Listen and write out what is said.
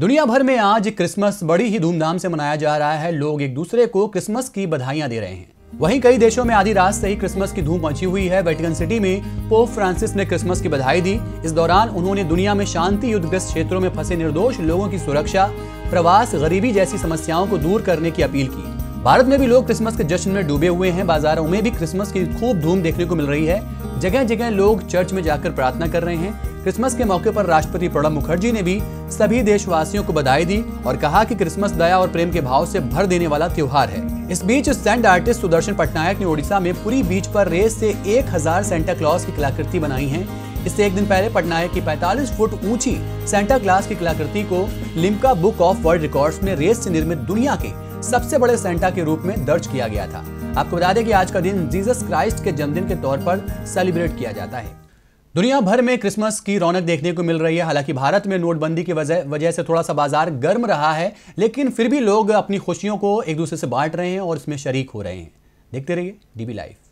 दुनिया भर में आज क्रिसमस बड़ी ही धूमधाम से मनाया जा रहा है। लोग एक दूसरे को क्रिसमस की बधाइयाँ दे रहे हैं। वहीं कई देशों में आधी रात से ही क्रिसमस की धूम मची हुई है। वेटिकन सिटी में पोप फ्रांसिस ने क्रिसमस की बधाई दी। इस दौरान उन्होंने दुनिया में शांति युद्धग्रस्त क्षेत्रों में फंसे निर्दोष लोगों की सुरक्षा, प्रवास, गरीबी जैसी समस्याओं को दूर करने की अपील की। भारत में भी लोग क्रिसमस के जश्न में डूबे हुए हैं। बाजारों में भी क्रिसमस की खूब धूम देखने को मिल रही है। जगह जगह लोग चर्च में जाकर प्रार्थना कर रहे हैं। क्रिसमस के मौके पर राष्ट्रपति प्रणब मुखर्जी ने भी सभी देशवासियों को बधाई दी और कहा कि क्रिसमस दया और प्रेम के भाव से भर देने वाला त्योहार है। इस बीच सेंट आर्टिस्ट सुदर्शन पटनायक ने ओडिशा में पूरी बीच पर रेस से एक हज़ार सेंटा क्लॉज की कलाकृति बनाई है। इससे एक दिन पहले पटनायक की 45 फुट ऊँची सेंटा क्लास की कलाकृति को Limca Book of World Records में रेस से निर्मित दुनिया के सबसे बड़े सेंटा के रूप में दर्ज किया गया था। आपको बता दें कि आज का दिन जीसस क्राइस्ट के जन्मदिन के तौर पर सेलिब्रेट किया जाता है। दुनिया भर में क्रिसमस की रौनक देखने को मिल रही है। हालाँकि भारत में नोटबंदी की वजह वजह से थोड़ा सा बाज़ार गर्म रहा है, लेकिन फिर भी लोग अपनी खुशियों को एक दूसरे से बांट रहे हैं और इसमें शरीक हो रहे हैं। देखते रहिए डीबी लाइव